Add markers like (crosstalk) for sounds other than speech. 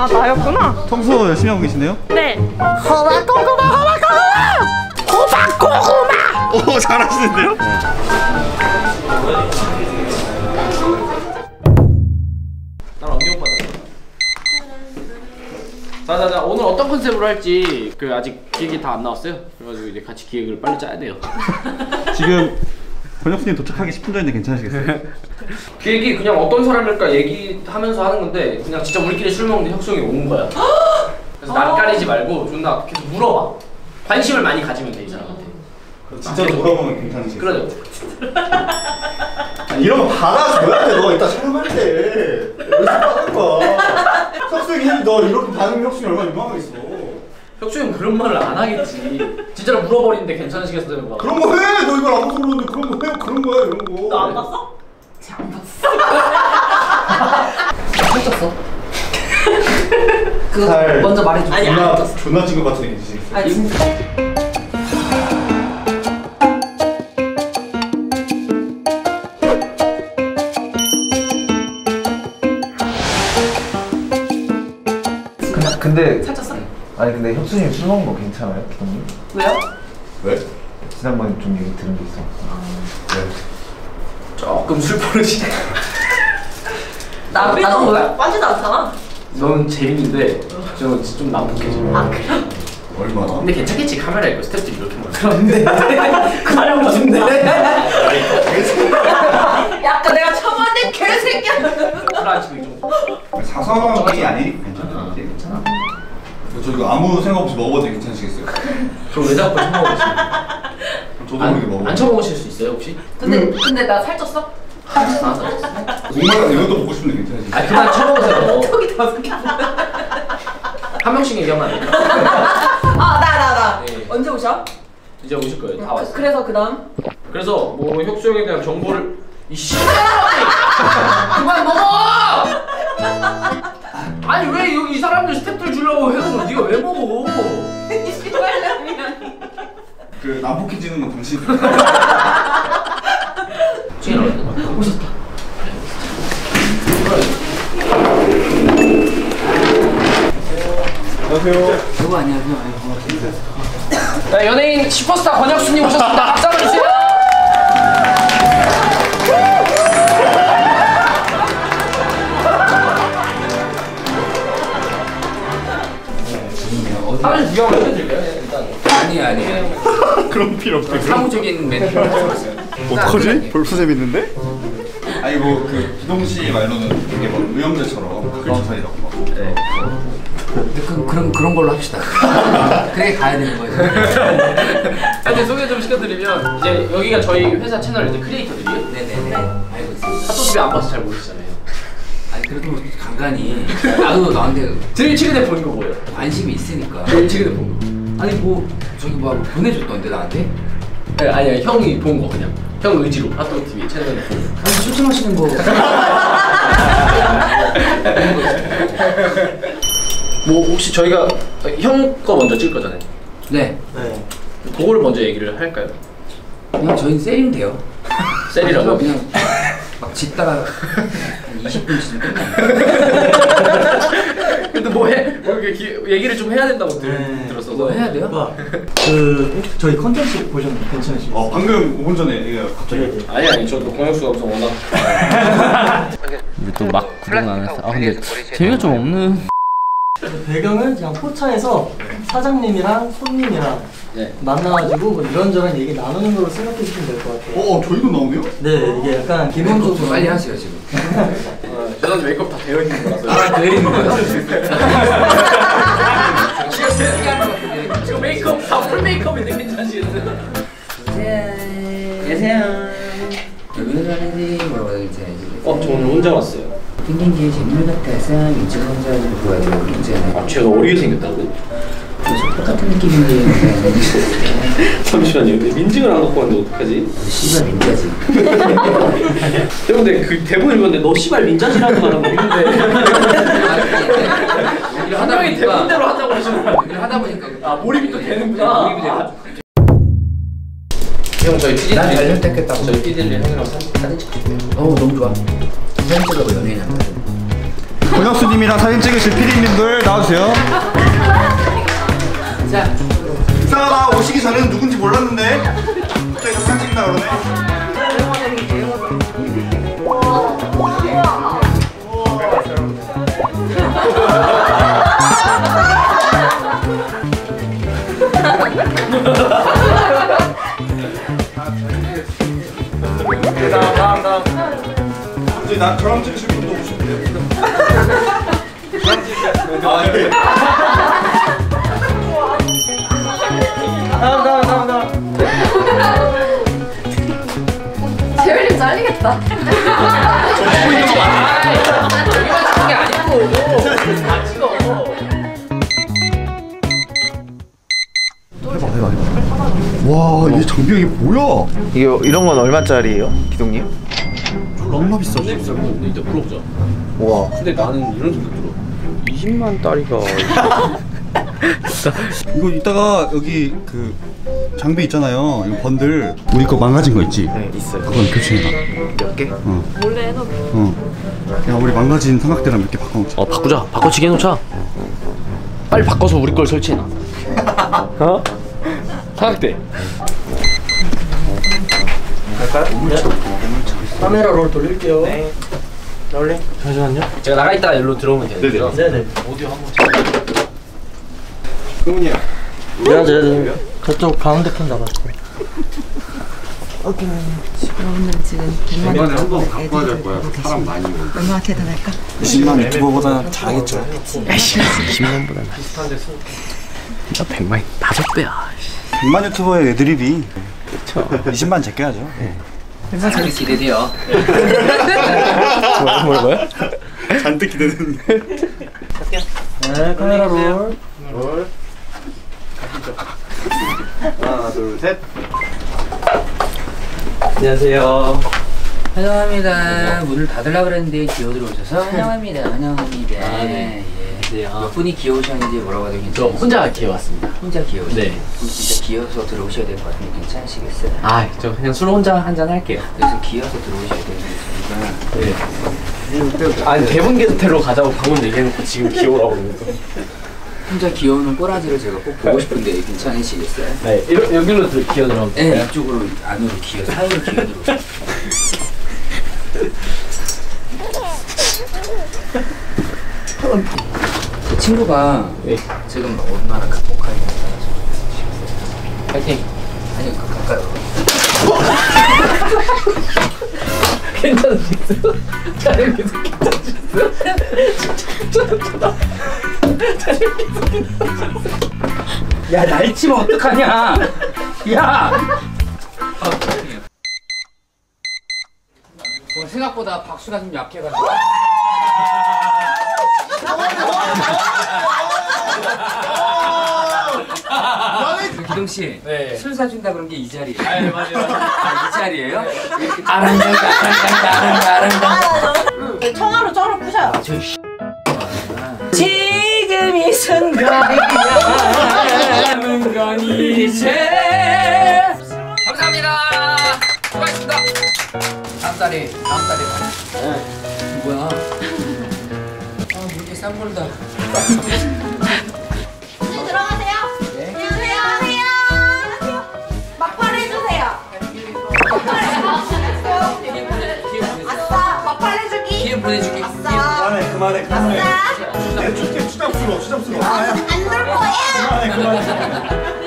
아 나였구나. 청소 열심히 하고 계시네요? 네. 호박 고구마 호박 고구마 호박 고구마. 오 잘하시는데요? 난 언니 오빠 자자자 오늘 어떤 컨셉으로 할지 그 아직 기획이 다 안 나왔어요. 그래가지고 이제 같이 기획을 빨리 짜야 돼요. 지금 권혁수님 도착하기 10분 전인데 괜찮으시겠어요? 기획이 그냥 어떤 사람일까 얘기하면서 하는 건데 그냥 진짜 우리끼리 술 먹는데 혁수형이 오는 거야. 그래서 날 가리지 말고 존나 계속 물어봐. 관심을 많이 가지면 돼 이 사람한테. 진짜로 물어보면 괜찮으시겠어요? 그러죠. 아니, 이런 거 받아줘야 돼. 너 이따 촬영할 때. 여기서 받을 거야. 혁수이 너 이렇게 받으면 혁수이 얼마나 민망하겠어. 혁수 형 그런 말을 안 하겠지. 진짜로 물어버리는데 괜찮으시겠어요? 막. 그런 거 해! 너 이걸 안 봐서 그러는데 그런 거 해! 그런 거야 이런 거. 너 안 봤어? 살쪘어? 그거 살. 먼저 말해줘. 아니, 존나, 안 쪘어. 존나 찐것 같은 얘기지. 아 진짜. 근데 혁수님 술 먹는 거 괜찮아요, 기동님? 왜요? 왜? 지난번에 좀 얘기 들은 게 있어. 조금 술 버릇이. 나 우리도 나도 뭐야? 빠지도 않잖아. 너는 재밌는데 저는 좀 난폭해져. 아 그래? 얼마나? 근데 괜찮겠지 카메라 있고 스태프들이 이렇게 막. 그런데 가려고 하는데. 약간 내가 처음에 개새끼야. 술안 치고 이 정도. 사소한 게 아니니까 괜찮아. 괜찮아. 저 이거 아무 생각 없이 먹어도 괜찮으시겠어요? (laughs) 저왜 자꾸 처먹으시 저도 모르게 먹어. 안 처먹으실 수 있어요 혹시? 근데 근데 나 살쪘어? 정말 이것도 먹고 싶은데 괜찮으시겠어요? 아 그만 처먹으세요. 턱이 다섯 개. 한 명씩 얘기하면 안 돼요? 아나 나 나. 네. 언제 오셔? 이제 오실 거예요. 다 왔어요. 그래서 그다음 그래서 뭐 혁수 형에 대한 정보를 이씨 (laughs) 그만 먹어! 아니 왜 여기 이 사람들 스태프들 주려고 해서 네가 왜 먹어? 그 난폭해지는 건 당신. 지금 오셨다. 안녕하세요. 누구 안녕하세요. 네, 연예인 슈퍼스타 권혁수님 오셨습니다. 박수 한번 주세요. 사진 구경 해드릴까요? 일단. 아니 아니. (laughs) 그런 필요 없고. 사무적인 멘트. 어떡하지? 벌써 재밌는데? 아니 뭐그 기동 씨 말로는 되게 막 의형제처럼 그런 스타일이라고 막. 네. 그, 그런 그런 걸로 합시다. (laughs) 그래 가야 되는 거죠. 이제 소개 좀 시켜드리면 이제 여기가 저희 회사 채널 이제 크리에이터들이에요. 네네네. 알고 있습니다. 핫도그비 안 봐서 잘 모르시잖아요. 아니 그래도 간간히 나도 나한테 제일 최근에 본 거 뭐예요? 관심이 있으니까. 제일 최근에 본 거. 아니 뭐 저기 뭐 보내줬던데 나한테? 아니 아니 형이 본 거 그냥. 형 의지로 핫도그 TV 채널에 보고. 아니 소통하시는 거. 뭐 혹시 저희가 형 거 먼저 찍을 거잖아요. 네. 그거를 먼저 얘기를 할까요? 그냥 저희는 세리면 돼요. 셀이라고? 그냥 막 짓다가 한 20분 지면 끝나요. 근데 뭐 해? 뭐 이렇게 기- 얘기를 좀 해야 된다고 들, 네. 들었어서. 뭐 해야 돼요? 오빠 그 혹시 저희 컨텐츠 보셨나요? 괜찮으시겠어요? 어 방금 5분 전에 얘가 갑자기. 아니 아니 저도 공약수가 없어 워낙. (laughs) 우리 또막 구경 안 했어. 아 근데 재미가 좀 없는. 배경은 그냥 포차에서 사장님이랑 손님이랑 네. 만나가지고 뭐 이런저런 얘기 나누는 걸로 생각해 주시면 될 것 같아요. 어, 어 저희도 나오네요? 네, 이게 약간 좀 기본적으로 빨리 하세요 지금. (laughs) 어, 저는 메이크업 다 되어 있는 거라서. 아, 되어 있는 거요? (laughs) 지금 메이크업 다 풀 메이크업인데 괜찮으시겠어요? 안녕하세요. 뭐라고 해야 되지? 어, 저 오늘 혼자 왔어요. 생긴 게 재물 같아서 민증 혼자 보여줘 민증. 아, 제가 어리게 생겼다고? 똑같은 느낌인데 (laughs) 잠시만요. 민증을 안 갖고 왔는데 어떡하지? 씨발 민자지. (laughs) 근데 그 대본 읽었는데 너 씨발 민자지라는 말하고 있는데 한 명이 대본대로 한다고 하시는 하다 보니까 아 몰입이 또 되는구나. 몰입이 되고. 형 저희 PD 난 잘못했겠다고. 저희 PD를 형이랑 사진 사진 찍어줄게요. 어우 너무 좋아. 사진 찍으러 연예인 한 번. 권혁수님이랑 사진 찍으실 PD님들 나와주세요. (laughs) 자, 이상하다 오시기 전에는 누군지 몰랐는데. 갑자기 사진 찍나 그러네. 이제 나 저랑 찍으실 분도 오시면 와 이게 장비가 이게 뭐야? 이게 이런 건 얼마짜리예요, 기동님? 너무나 비싸. 근데 비싸고 이제 물어보자. 와. 근데 나는 이런 생각 들어. 20만 딸이가 (laughs) 이거 이따가 여기 그 장비 있잖아요. 이거 번들 우리 거 망가진 거 있지? 네, 있어요. 그건 교체해놔. 몇 개? 어. 몰래 해놓고. 어. 그냥 우리 망가진 삼각대랑 몇 개 바꿔놓자. 어 바꾸자. 바꿔치기 해놓자. 빨리 바꿔서 우리 걸 설치해놔. 어? 사각대. 카메라 롤 돌릴게요. 네. 잠시만요. 제가 나가 있다가 일로 들어오면 되는데요. 네네. 승훈이야. 내가 제가 저쪽 가운데 편 잡아줄게. 여러분들 지금 100만 이번에 원 한번 바꿔야 될 거야. 사람 많이 오고. 얼마나 대단할까? 10만 유튜버보다 잘하겠죠. 100만이 다섯 배야. 100만 유튜버의 애드립이 20만 제껴야죠. 상당히 기대돼요. 뭐라고요? 잔뜩 기대되는데. 네, 카메라 롤. 하나, 둘, 셋. 안녕하세요. 환영합니다. 문을 닫으려고 그랬는데 기어 들어오셔서 환영합니다. 환영합니다. 예. 몇 분이 해도 저 괜찮으세요? 혼자 기어 왔습니다. 혼자 오셨어요? 네. 그럼 진짜 기어서 들어오셔야 될 것 같은데 괜찮으시겠어요? 아, 저 그냥 술 혼자 한 잔 할게요. 그래서 기어서 들어오셔야 되는 거니까 아니 대본 게스트로 가자고 방금 얘기해놓고 지금 기어라고 그러면서. 혼자 기어오는 꼬라지를 제가 꼭 보고 싶은데 괜찮으시겠어요? 네, 이러, 여기로 들, 기어 들어가면 네? 이쪽으로 안으로 기어 사이로 기어. 그 (laughs) 친구가 네. 지금 얼마나 극복하는지 파이팅. 아니 그 가까이 괜찮으시겠어요? 촬영에서 괜찮으시겠어요? 야 날 치면 어떡하냐 야 어, 생각보다 박수가 좀 약해가지고 (laughs) 기동 씨, 네. 술 사준다 그런 게 이 자리예요. 아, 네, 맞아요. 아, 이 자리예요? 이렇게 아랑당, 아랑당, 아랑당, 아랑당. 네, 청아로 쩔어 부셔요. 지금 이 순간이야 남은 건 이제 감사합니다 수고하셨습니다 다음 달에 다음 달에 봐요 뭐야 아뭐 이렇게 싼 걸다 그만해, 그만해. 아싸. 내 추, 추잡스러워, 추잡스러워. 안 놀 거야. 그만해, 그만해.